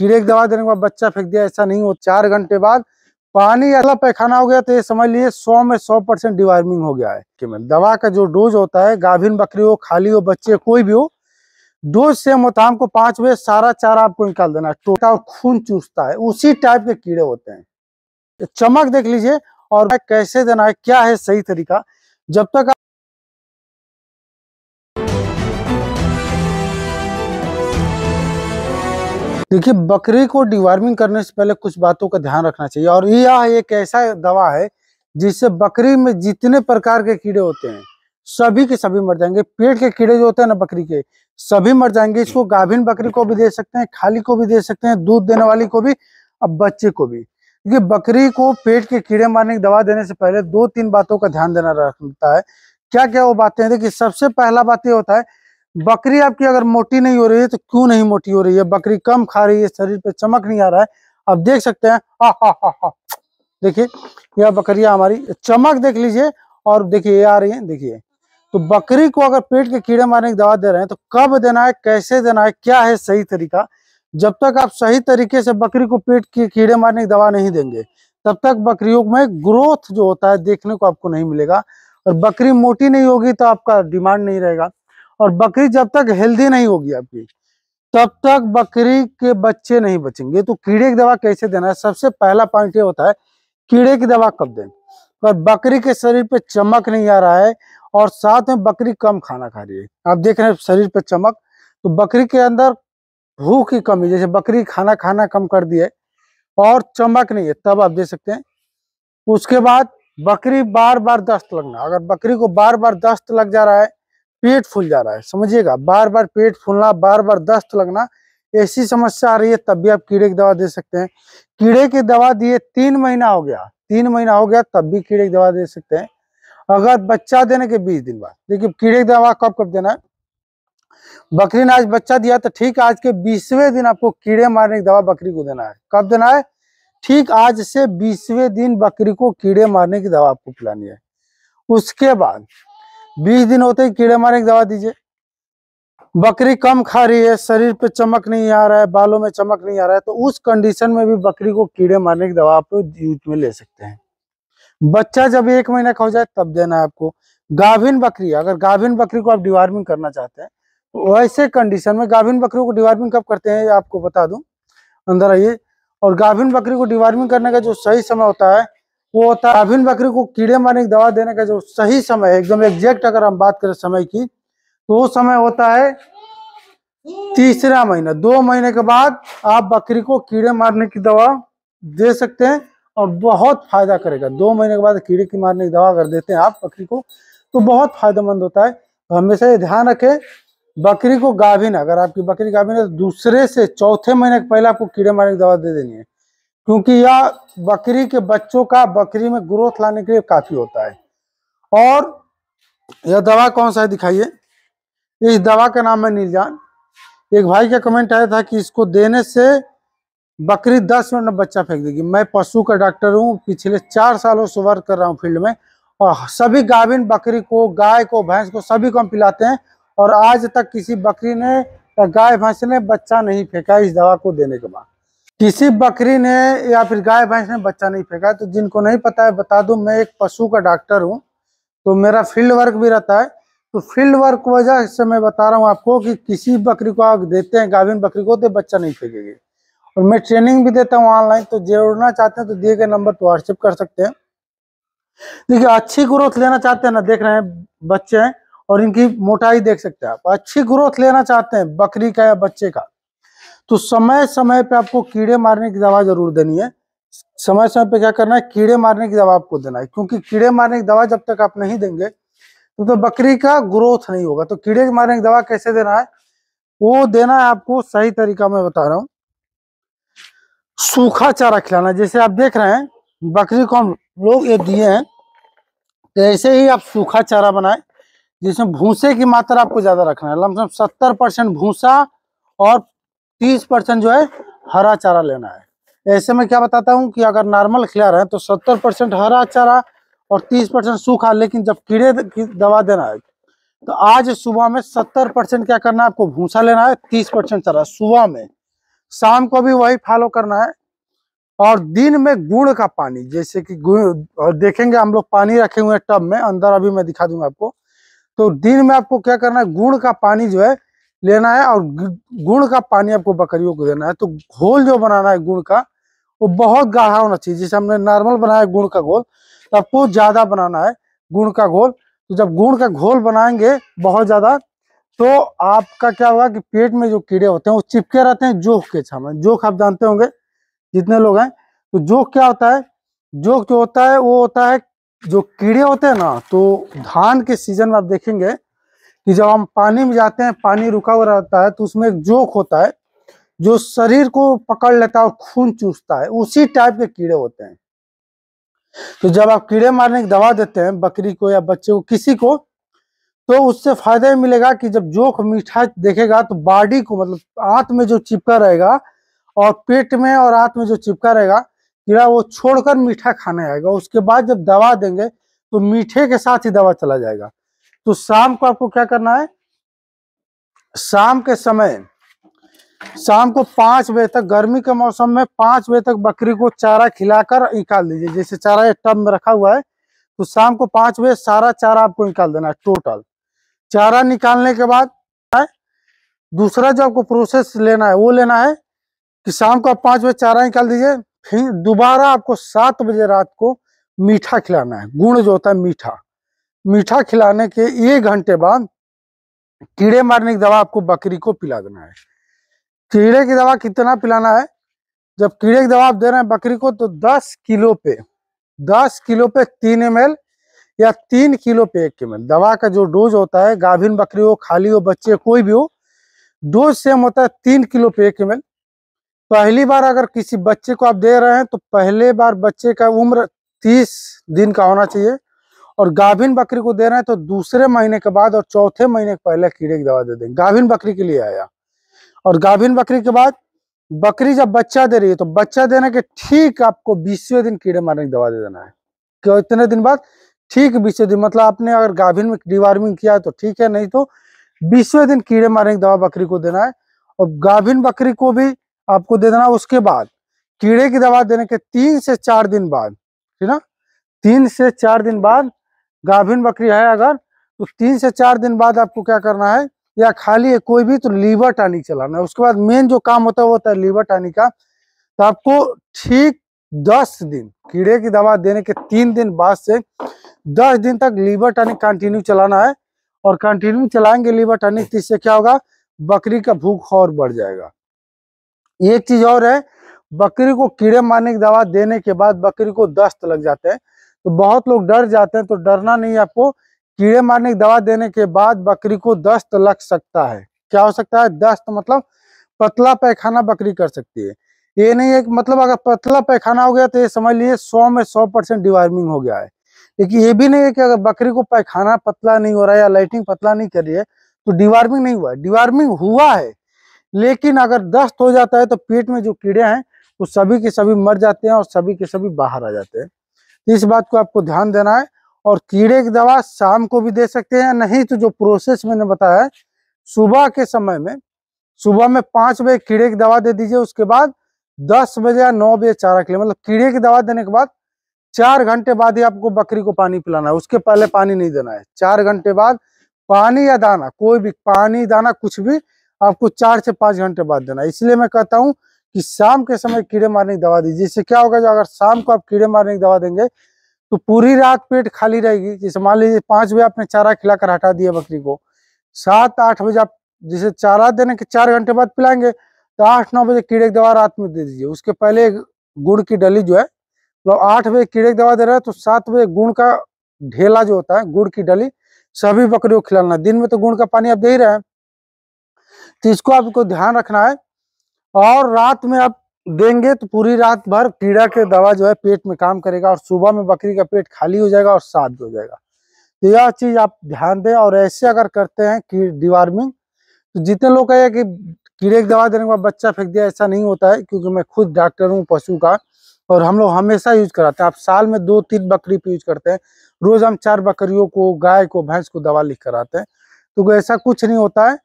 कीड़े की दवा देने के बाद बच्चा फेंक दिया, ऐसा नहीं हो। चार घंटे बाद पानी अगला पैखाना हो गया तो ये समझ लीजिए सौ में सौ परसेंट डिवार्मिंग हो गया है। कि मैं दवा का जो डोज होता है, गाभिन बकरी हो, खाली हो, बच्चे कोई भी हो, डोज सेम होता है। हमको पाँच बजे सारा चारा आपको निकाल देना है। टोटा और खून चूसता है। उसी टाइप के कीड़े होते हैं। चमक देख लीजिए और कैसे देना है, क्या है सही तरीका? जब तक देखिए, बकरी को डिवार्मिंग करने से पहले कुछ बातों का ध्यान रखना चाहिए और यह एक ऐसा दवा है जिससे बकरी में जितने प्रकार के कीड़े होते हैं, सभी के सभी मर जाएँगे। पेट के कीड़े जो होते हैं ना बकरी के, सभी मर जाएँगे। इसको गाभिन बकरी को भी दे सकते हैं, खाली को भी दे सकते हैं, दूध देने वाली को भी, अब बच्चे को भी। क्योंकि बकरी को पेट के कीड़े मारने की दवा देने से पहले दो तीन बातों का ध्यान देना रखता है। क्या क्या वो बातें देखिए, सबसे पहला बात ये होता है बकरी आपकी अगर मोटी नहीं हो रही है तो क्यों नहीं मोटी हो रही है? बकरी कम खा रही है शरीर पे चमक नहीं आ रहा है। आप देख सकते हैं हा हा हा हा। देखिए, यह बकरिया हमारी, चमक देख लीजिए, और देखिए, ये आ रही है, देखिए। तो बकरी को अगर पेट के कीड़े मारने की दवा दे रहे हैं तो कब देना है, कैसे देना है, क्या है सही तरीका? जब तक आप सही तरीके से बकरी को पेट के कीड़े मारने की दवा नहीं देंगे, तब तक बकरियों में ग्रोथ जो होता है, देखने को आपको नहीं मिलेगा। और बकरी मोटी नहीं होगी तो आपका डिमांड नहीं रहेगा। और बकरी जब तक हेल्दी नहीं होगी आपकी, तब तक बकरी के बच्चे नहीं बचेंगे। तो कीड़े की दवा कैसे देना है? सबसे पहला पॉइंट ये होता है, कीड़े की दवा कब दें? और बकरी के शरीर पे चमक नहीं आ रहा है और साथ में बकरी कम खाना खा रही है, आप देख रहे हैं शरीर पे चमक तो बकरी के अंदर भूख की कमी, जैसे बकरी खाना खाना कम कर दिए और चमक नहीं है, तब आप दे सकते हैं। उसके बाद बकरी बार बार दस्त लगना, अगर बकरी को बार बार दस्त लग जा रहा है पेट फूल जा रहा है, समझिएगा? बार बार पेट फूलना बार बार दस्त लगना, ऐसी समस्या आ रही है, तब भी आप कीड़े की दवा दे सकते हैं। कीड़े की दवा दिए तीन महीना हो गया, तीन महीना हो गया, तब भी कीड़े की दवा दे सकते हैं। अगर बच्चा देने के बीस दिन बाद, देखिए, कीड़े की दवा कब कब देना है? बकरी ने आज बच्चा दिया तो ठीक, आज के बीसवें दिन आपको कीड़े मारने की दवा बकरी को देना है। कब देना है? ठीक, आज से बीसवें दिन बकरी को कीड़े मारने की दवा आपको पिलानी है। उसके बाद बीस दिन होते ही कीड़े मारने की दवा दीजिए। बकरी कम खा रही है, शरीर पे चमक नहीं आ रहा है, बालों में चमक नहीं आ रहा है तो उस कंडीशन में भी बकरी को कीड़े मारने की दवा आप यूज़ में ले सकते हैं। बच्चा जब एक महीना का हो जाए, तब देना है आपको। गाभिन बकरी, अगर गाभिन बकरी को आप डिवार्मिंग करना चाहते हैं तो वैसे कंडीशन में गाभिन बकरी को डिवार्मिंग कब करते हैं आपको बता दूँ। अंदर आइए। और गाभिन बकरी को डिवार्मिंग करने का जो सही समय होता है वो होता है गाभिन बकरी को कीड़े मारने की दवा देने का जो सही समय है, एकदम एग्जैक्ट अगर हम बात करें समय की तो वो समय होता है तीसरा महीना। दो महीने के बाद आप बकरी को कीड़े मारने की दवा दे सकते हैं और बहुत फ़ायदा करेगा। दो महीने के बाद कीड़े की मारने की दवा अगर देते हैं आप बकरी को तो बहुत फ़ायदेमंद होता है। तो हमेशा ये ध्यान रखें, बकरी को गाभिन, अगर आपकी बकरी गाभिन है तो दूसरे से चौथे महीने के पहले आपको कीड़े मारने की दवा दे देनी है। क्योंकि यह बकरी के बच्चों का, बकरी में ग्रोथ लाने के लिए काफ़ी होता है। और यह दवा कौन सा है दिखाइए। इस दवा का नाम है नीलजान। एक भाई का कमेंट आया था कि इसको देने से बकरी दस मिनट में बच्चा फेंक देगी। मैं पशु का डॉक्टर हूँ, पिछले चार सालों से वर्क कर रहा हूँ फ़ील्ड में। और सभी गाभिन बकरी को, गाय को, भैंस को सभी को हम पिलाते हैं। और आज तक किसी बकरी ने या गाय, भैंस ने बच्चा नहीं फेंका इस दवा को देने के बाद। किसी बकरी ने या फिर गाय भैंस ने बच्चा नहीं फेंका तो जिनको नहीं पता है, बता दूँ, मैं एक पशु का डॉक्टर हूँ तो मेरा फ़ील्ड वर्क भी रहता है। तो फ़ील्ड वर्क वजह से मैं बता रहा हूँ आपको कि किसी बकरी को आप देते हैं, गाभिन बकरी को तो बच्चा नहीं फेंकेगी। और मैं ट्रेनिंग भी देता हूँ ऑनलाइन तो जोड़ना चाहते हैं तो दिए गए नंबर पर व्हाट्सएप कर सकते हैं। देखिए, अच्छी ग्रोथ लेना चाहते हैं ना, देख रहे हैं, बच्चे हैं, और इनकी मोटाई देख सकते हैं आप। अच्छी ग्रोथ लेना चाहते हैं, बकरी का या बच्चे का तो समय समय पे आपको कीड़े मारने की दवा ज़रूर देनी है। समय समय पे क्या करना है? कीड़े मारने की दवा आपको देना है क्योंकि कीड़े मारने की दवा जब तक आप नहीं देंगे तो, तो बकरी का ग्रोथ नहीं होगा। तो कीड़े मारने की दवा कैसे देना है? वो देना है आपको सही तरीका मैं बता रहा हूँ। सूखा चारा खिलाना जैसे आप देख रहे हैं बकरी को हम लोग ये दिए हैं तो ऐसे ही आप सूखा चारा बनाए जिसमें भूसे की मात्रा आपको ज़्यादा रखना है। लमसम सत्तर परसेंट भूसा और तीस परसेंट जो है हरा चारा लेना है। ऐसे में क्या बताता हूँ कि अगर नॉर्मल खिला रहे हैं तो सत्तर परसेंट हरा चारा और तीस परसेंट सूखा, लेकिन जब कीड़े की, दवा देना है तो आज सुबह में सत्तर परसेंट क्या करना है, आपको भूसा लेना है, तीस परसेंट चारा सुबह में। शाम को भी वही फॉलो करना है और दिन में गुड़ का पानी, जैसे कि और देखेंगे हम लोग पानी रखे हुए हैं टब में, अंदर अभी मैं दिखा दूँगा आपको। तो दिन में आपको क्या करना है, गुड़ का पानी जो है लेना है और गुड़ का पानी आपको बकरियों को देना है। तो घोल जो बनाना है गुड़ का, वो बहुत गाढ़ा होना चाहिए। जैसे हमने नॉर्मल बनाया गुड़ का घोल तो आपको ज़्यादा बनाना है गुड़ का घोल। तो जब गुड़ का घोल बनाएँगे बहुत ज़्यादा तो आपका क्या होगा कि पेट में जो कीड़े होते हैं, वो चिपके रहते हैं जोक के छामे जोक आप जानते होंगे, जितने लोग हैं। तो जोक क्या होता है? जोक जो होता है, वो होता है, जो कीड़े होते हैं ना तो धान के सीज़न में आप देखेंगे कि जब हम पानी में जाते हैं, पानी रुका हुआ रहता है तो उसमें एक जोक होता है, जो शरीर को पकड़ लेता है और खून चूसता है। उसी टाइप के कीड़े होते हैं। तो जब आप कीड़े मारने की दवा देते हैं, बकरी को या बच्चे को, किसी को तो उससे फ़ायदा ही मिलेगा कि जब जोक मीठा देखेगा तो बॉडी को मतलब आंत में जो चिपका रहेगा और पेट में और आंत में जो चिपका रहेगा, कीड़ा वो छोड़कर मीठा खाने आएगा। उसके बाद जब दवा देंगे तो मीठे के साथ ही दवा चला जाएगा। तो शाम को आपको क्या करना है? शाम के समय, शाम को पाँच बजे तक, गर्मी के मौसम में पाँच बजे तक बकरी को चारा खिलाकर निकाल दीजिए। जैसे चारा एक टब में रखा हुआ है तो शाम को पाँच बजे सारा चारा आपको निकाल देना है, टोटल। चारा निकालने के बाद दूसरा जो आपको प्रोसेस लेना है, वो लेना है कि शाम को आप पाँच बजे चारा निकाल दीजिए, फिर दोबारा आपको सात बजे रात को मीठा खिलाना है। गुण जो होता है मीठा। मीठा खिलाने के एक घंटे बाद कीड़े मारने की दवा आपको बकरी को पिला देना है। कीड़े की दवा कितना पिलाना है? जब कीड़े की दवा आप दे रहे हैं बकरी को तो 10 किलो पे 10 किलो पे तीन एम या तीन किलो पे एक एम दवा का जो डोज होता है, गाभिन बकरी हो, खाली हो, बच्चे कोई भी हो, डोज सेम होता है तीन किलो पे एक एम पहली बार अगर किसी बच्चे को आप दे रहे हैं तो पहले बार बच्चे का उम्र तीस दिन का होना चाहिए। और गाभिन बकरी को दे रहे हैं तो दूसरे महीने के बाद और चौथे महीने के पहले कीड़े की दवा दे देंगे। गाभिन बकरी के लिए आया। और गाभिन बकरी के बाद बकरी जब बच्चा दे रही है तो बच्चा देने के ठीक आपको बीसवें दिन कीड़े मारने की दवा दे देना है। क्यों? इतने दिन बाद ठीक बीसवें दिन मतलब आपने अगर गाभिन में डिवार्मिंग किया तो ठीक है, नहीं तो बीसवें दिन कीड़े मारने की दवा बकरी को देना है। और गाभिन बकरी को भी आपको दे देना उसके बाद कीड़े की दवा देने के तीन से चार दिन बाद, ठीक ना? तीन से चार दिन बाद गाभिन बकरी है अगर तो तीन से चार दिन बाद आपको क्या करना है, या खाली है कोई भी तो लीवर टानिक चलाना है। उसके बाद मेन जो काम होता है, वो होता है लीवर टानिक का। तो आपको ठीक दस दिन, कीड़े की दवा देने के तीन दिन बाद से दस दिन तक लीवर टानिक कंटिन्यू चलाना है, और कंटिन्यू चलाएँगे लीवर टानिक तो इससे क्या होगा, बकरी का भूख और बढ़ जाएगा। एक चीज़ और है, बकरी को कीड़े मारने की दवा देने के बाद बकरी को दस्त लग जाते हैं। तो बहुत लोग डर जाते हैं तो डरना नहीं आपको। कीड़े मारने की दवा देने के बाद बकरी को दस्त लग सकता है। क्या हो सकता है? दस्त मतलब पतला पैखाना बकरी कर सकती है। ये नहीं है मतलब अगर पतला पैखाना हो गया तो ये समझ लीजिए सौ में सौ परसेंट डिवार्मिंग हो गया है। लेकिन ये भी नहीं है कि अगर बकरी को पैखाना पतला नहीं हो रहा है या लाइटिंग पतला नहीं कर रही है तो डिवार्मिंग नहीं हुआ है। डिवार्मिंग हुआ है, लेकिन अगर दस्त हो जाता है तो पेट में जो कीड़े हैं, वो सभी के सभी मर जाते हैं और सभी के सभी बाहर आ जाते हैं। इस बात को आपको ध्यान देना है और कीड़े की दवा शाम को भी दे सकते हैं, नहीं तो जो प्रोसेस मैंने बताया है, सुबह के समय में, सुबह में पाँच बजे कीड़े की दवा दे दीजिए, उसके बाद दस बजे या नौ बजे चारा के लिए मतलब कीड़े की दवा देने के बाद चार घंटे बाद ही आपको बकरी को पानी पिलाना है, उसके पहले पानी नहीं देना है। चार घंटे बाद पानी या दाना, कोई भी पानी, दाना कुछ भी आपको चार से पाँच घंटे बाद देना है। इसलिए मैं कहता हूँ कि शाम के समय कीड़े मारने की दवा दीजिए। इससे क्या होगा, जो अगर शाम को आप कीड़े मारने की दवा देंगे तो पूरी रात पेट खाली रहेगी। जैसे मान लीजिए पाँच बजे आपने चारा खिलाकर हटा दिया बकरी को, सात, आठ बजे आप जैसे चारा देने के चार घंटे बाद पिलाएँगे तो आठ, नौ बजे कीड़े की दवा रात में दे दीजिए। उसके पहले गुड़ की डली जो है मतलब आठ बजे कीड़े की दवा दे रहा है तो सात बजे गुड़ का ढेला जो होता है, गुड़ की डली, सभी बकरियों को खिलाना। दिन में तो गुड़ का पानी आप दे ही रहे हैं। तो इसको आपको ध्यान रखना है और रात में आप देंगे तो पूरी रात भर कीड़ा के दवा जो है पेट में काम करेगा और सुबह में बकरी का पेट खाली हो जाएगा और साफ़ हो जाएगा। तो यह चीज़ आप ध्यान दें और ऐसे अगर करते हैं कि डिवार्मिंग तो जितने लोग कहे कि कीड़े की दवा देने के बाद बच्चा फेंक दिया, ऐसा नहीं होता है, क्योंकि मैं खुद डॉक्टर हूँ, पशु का, और हम लोग हमेशा यूज़ कराते हैं। आप साल में दो तीन बकरी पे यूज़ करते हैं, रोज हम चार बकरियों को, गाय को, भैंस को दवा लिख कर आते हैं। तो ऐसा कुछ नहीं होता है।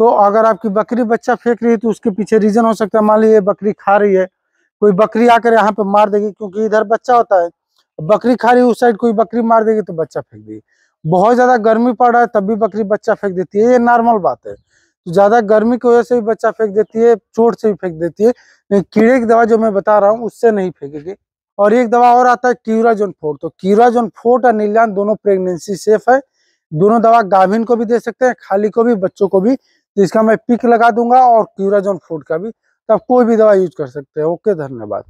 तो अगर आपकी बकरी बच्चा फेंक रही है तो उसके पीछे रीजन हो सकता है। मान लीजिए बकरी खा रही है, कोई बकरी आकर यहाँ पे मार देगी, क्योंकि इधर बच्चा होता है। बकरी खा रही उस साइड कोई बकरी मार देगी तो बच्चा फेंक देगी। बहुत ज़्यादा गर्मी पड़ रहा है, तब भी बकरी बच्चा फेंक देती है। ये नॉर्मल बात है। तो ज़्यादा गर्मी की वजह से भी बच्चा फेंक देती है, चोट से भी फेंक देती है। कीड़े की दवा जो मैं बता रहा हूँ, उससे नहीं फेंकेगी। और एक दवा और आता है, क्यूराजोन फोर। तो क्यूराजोन फोर और नीलान दोनों प्रेगनेंसी सेफ़ है। दोनों दवा गाभिन को भी दे सकते हैं, खाली को भी, बच्चों को भी। तो इसका मैं पिक लगा दूँगा और क्यूराजोन फ़ूड का भी, तब कोई भी दवा यूज़ कर सकते हैं। ओके, धन्यवाद।